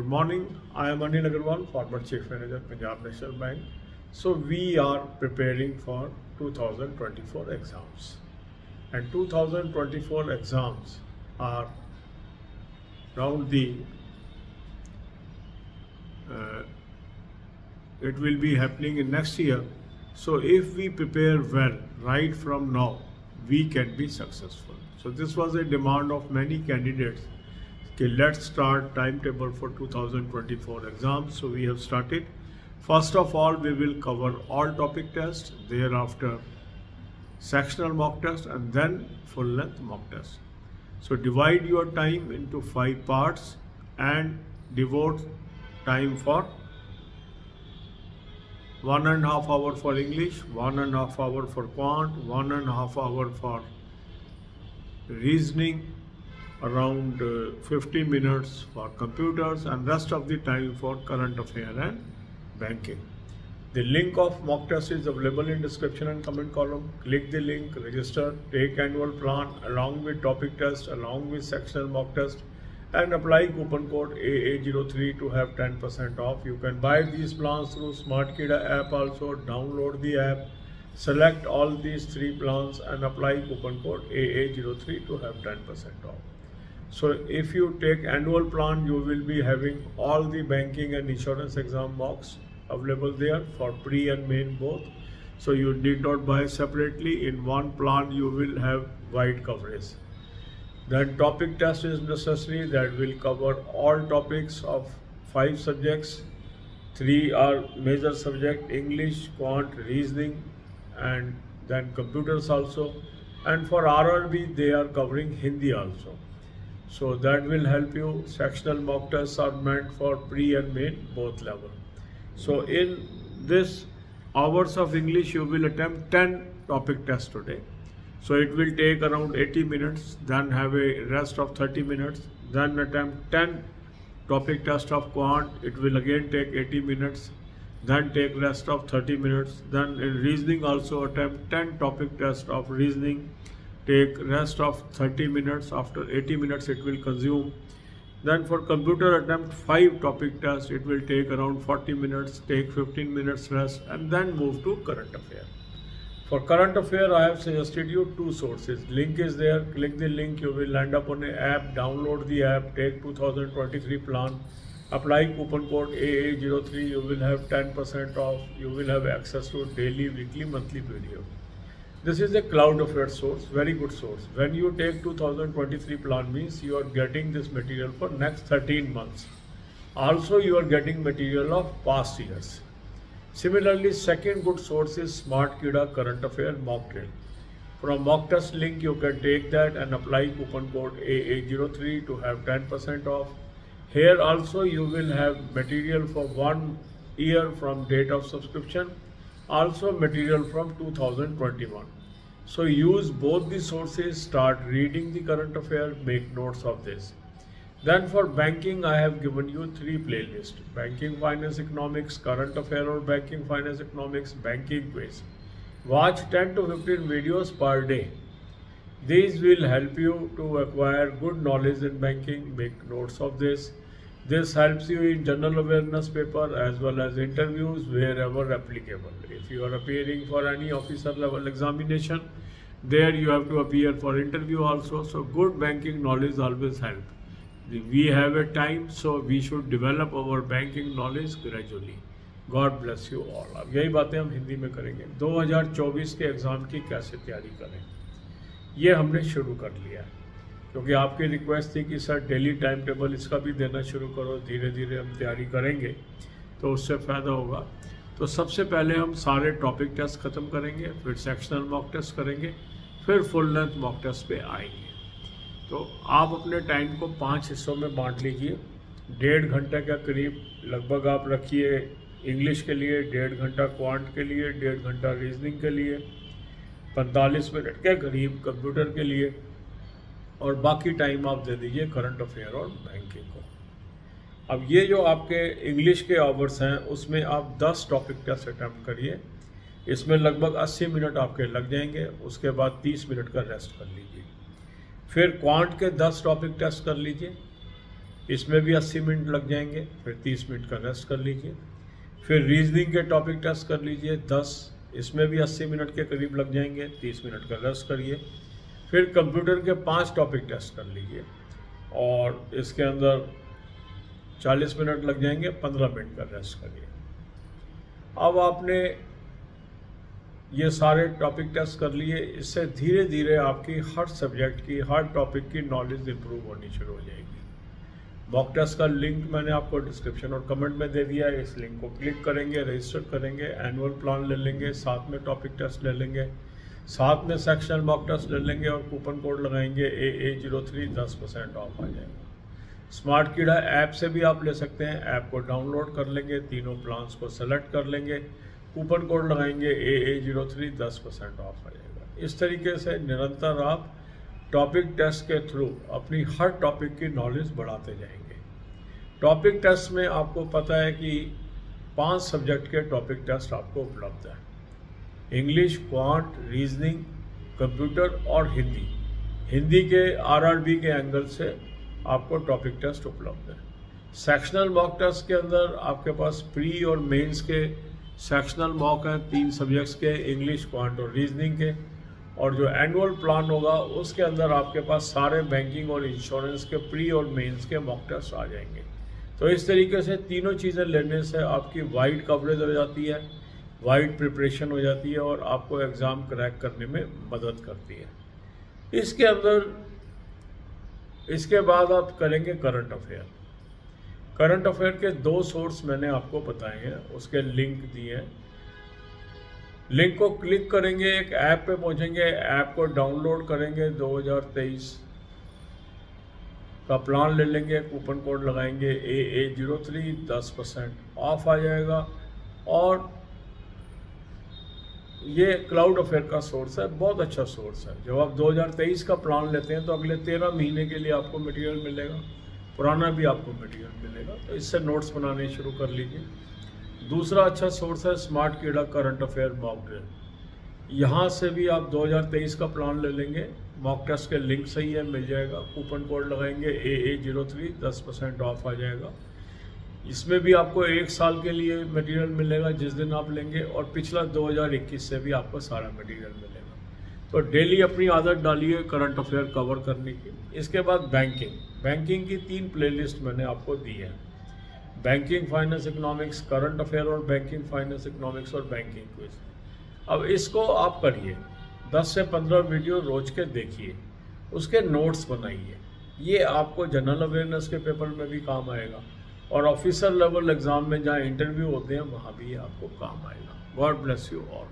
Good morning. I am Anil Agarwal, former Chief Manager, Punjab National Bank. So we are preparing for 2024 exams, and 2024 exams are round the. Uh, it will be happening in next year. So if we prepare well right from now, we can be successful. So this was a demand of many candidates. Okay, let's start timetable for 2024 exams. So we have started. First of all, we will cover all topic tests. Thereafter, sectional mock test and then full length mock test. So divide your time into five parts and devote time for one and a half hour for English, one and a half hour for quant, one and a half hour for reasoning, around uh, 50 minutes for computers and rest of the time for current affair and banking. The link of mock test is available in description and comment column. Click the link, register, take annual plan along with topic test, along with sectional mock test and apply coupon code AA03 to have 10% off. You can buy these plans through SmartKida app also. Download the app, select all these three plans and apply coupon code AA03 to have 10% off. So if you take annual plan, you will be having all the banking and insurance exam mocks available there for pre and main both. So you need not buy separately. In one plan, you will have wide coverage. Then topic test is necessary that will cover all topics of five subjects. Three are major subject, English, quant, reasoning, and then computers also. And for RRB, they are covering Hindi also. So that will help you. Sectional mock tests are meant for pre and main both level. So in this hours of English, you will attempt 10 topic tests today. So it will take around 80 minutes, then have a rest of 30 minutes, then attempt 10 topic test of quant. It will again take 80 minutes, then take rest of 30 minutes. Then in reasoning also attempt 10 topic test of reasoning, take rest of 30 minutes. After 80 minutes it will consume. Then for computer attempt 5 topic test, it will take around 40 minutes, take 15 minutes rest and then move to current affair. For current affair, I have suggested you two sources. Link is there. Click the link. You will land up on an app. Download the app. Take 2023 plan. Apply coupon code AA03. You will have 10% off. You will have access to daily, weekly, monthly video. This is a cloud of affair source. Very good source. When you take 2023 plan means you are getting this material for next 13 months. Also, you are getting material of past years. Similarly, second good source is SmartKida Current Affair Mock Drill. From mock test link, you can take that and apply coupon code AA03 to have 10% off. Here also you will have material for one year from date of subscription, also material from 2021. So use both the sources, start reading the current affair, make notes of this. Then for banking, I have given you three playlists. Banking Finance Economics, Current Affair or Banking Finance Economics, Banking Quiz. Watch 10 to 15 videos per day. These will help you to acquire good knowledge in banking, make notes of this. This helps you in general awareness paper as well as interviews wherever applicable. If you are appearing for any officer level examination, there you have to appear for interview also. So good banking knowledge always help. We have a time, so we should develop our banking knowledge gradually. God bless you all अब यही बातें हम हिंदी में करेंगे 2024 के exam की कैसे तैयारी करें ये हमने शुरू कर लिया है क्योंकि आपकी रिक्वेस्ट थी कि सर डेली टाइम टेबल इसका भी देना शुरू करो धीरे धीरे हम तैयारी करेंगे तो उससे फ़ायदा होगा। तो सबसे पहले हम सारे टॉपिक टेस्ट ख़त्म करेंगे, फिर सेक्शनल मॉक टेस्ट करेंगे, फिर फुल लेंथ मॉक टेस्ट पे आएँगे। तो आप अपने टाइम को पाँच हिस्सों में बांट लीजिए। डेढ़ घंटे के करीब लगभग आप रखिए इंग्लिश के लिए, डेढ़ घंटा क्वांट के लिए, डेढ़ घंटा रीजनिंग के लिए, पैंतालीस मिनट के करीब कंप्यूटर के लिए। और बाकी टाइम आप दे दीजिए करंट अफेयर और बैंकिंग को। अब ये जो आपके इंग्लिश के आवर्स हैं, उसमें आप 10 टॉपिक टेस्ट अटैम्प्ट करिए। इसमें लगभग 80 मिनट आपके लग जाएँगे, उसके बाद 30 मिनट का रेस्ट कर लीजिए। फिर क्वांट के 10 टॉपिक टेस्ट कर लीजिए। इसमें भी 80 मिनट लग जाएँगे, फिर 30 मिनट का रेस्ट कर लीजिए। फिर रीजनिंग के टॉपिक टेस्ट कर लीजिए 10 इसमें भी 80 मिनट के करीब लग जाएँगे 30 मिनट का रेस्ट करिए। फिर कंप्यूटर के पाँच टॉपिक टेस्ट कर लीजिए और इसके अंदर 40 मिनट लग जाएँगे 15 मिनट का रेस्ट करिए। अब आपने ये सारे टॉपिक टेस्ट कर लिए, इससे धीरे धीरे आपकी हर सब्जेक्ट की, हर टॉपिक की नॉलेज इंप्रूव होनी शुरू हो जाएगी। मॉक टेस्ट का लिंक मैंने आपको डिस्क्रिप्शन और कमेंट में दे दिया है, इस लिंक को क्लिक करेंगे रजिस्टर करेंगे एनुअल प्लान ले लेंगे, साथ में टॉपिक टेस्ट ले लेंगे। साथ में सेक्शनल मॉक टेस्ट ले लेंगे और कूपन कोड लगाएँगे ए ए ज़ीरो थ्री दस परसेंट ऑफ़ आ जाएगा। स्मार्ट कीड़ा ऐप से भी आप ले सकते हैं ऐप को डाउनलोड कर लेंगे, तीनों प्लान्स को सेलेक्ट कर लेंगे कूपन कोड लगाएँगे ए ए ज़ीरो थ्री दस परसेंट ऑफ़ आ जाएगा। इस तरीके से निरंतर आप टॉपिक टेस्ट के थ्रू अपनी हर टॉपिक की नॉलेज बढ़ाते जाएँगे। टॉपिक टेस्ट में आपको पता है कि पाँच सब्जेक्ट के टॉपिक टेस्ट आपको उपलब्ध है। इंग्लिश क्वांट रीजनिंग कंप्यूटर और हिंदी। हिंदी के आरआरबी के एंगल से आपको टॉपिक टेस्ट उपलब्ध है। सेक्शनल मॉक टेस्ट के अंदर आपके पास प्री और मेंस के सेक्शनल मॉक हैं, तीन सब्जेक्ट्स के इंग्लिश क्वांट और रीजनिंग के। और जो एनुअल प्लान होगा, उसके अंदर आपके पास सारे बैंकिंग और इंश्योरेंस के प्री और मेंस के मॉक टेस्ट आ जाएँगे। तो इस तरीके से तीनों चीज़ें लेने से आपकी वाइड कवरेज हो जाती है। वाइड प्रिपरेशन हो जाती है और आपको एग्ज़ाम क्रैक करने में मदद करती है। इसके अंदर, इसके बाद आप करेंगे करंट अफेयर। करंट अफेयर के दो सोर्स मैंने आपको बताए हैं, उसके लिंक दिए हैं। लिंक को क्लिक करेंगे, एक ऐप पे पहुँचेंगे, ऐप को डाउनलोड करेंगे 2023 का प्लान ले लेंगे, कूपन कोड लगाएँगे ए ए ज़ीरो थ्री दस परसेंट ऑफ़ आ जाएगा। और ये क्लाउड अफेयर का सोर्स है, बहुत अच्छा सोर्स है। जब आप 2023 का प्लान लेते हैं तो अगले तेरह महीने के लिए आपको मटेरियल मिलेगा। पुराना भी आपको मटेरियल मिलेगा। तो इससे नोट्स बनाने शुरू कर लीजिए। दूसरा अच्छा सोर्स है स्मार्ट कीड़ा करंट अफेयर मॉक ड्रिल यहाँ से भी आप 2023 का प्लान ले लेंगे। मॉक टेस्ट के लिंक सही है मिल जाएगा। कूपन कोड लगाएँगे ए ए ज़ीरो थ्री दस परसेंट ऑफ़ आ जाएगा। इसमें भी आपको एक साल के लिए मटेरियल मिलेगा, जिस दिन आप लेंगे, और पिछला 2021 से भी आपको सारा मटेरियल मिलेगा। तो डेली अपनी आदत डालिए करंट अफेयर कवर करने की। इसके बाद बैंकिंग बैंकिंग की तीन प्लेलिस्ट मैंने आपको दी है। Banking finance economics current affair और बैंकिंग फाइनेंस इकोनॉमिक्स और बैंकिंग क्विज अब इसको आप करिए 10 से 15 वीडियो रोज के देखिए। उसके नोट्स बनाइए। ये आपको जनरल अवेयरनेस के पेपर में भी काम आएगा। और ऑफिसर लेवल एग्ज़ाम में जहाँ इंटरव्यू होते हैं, वहाँ भी आपको काम आएगा। God bless you all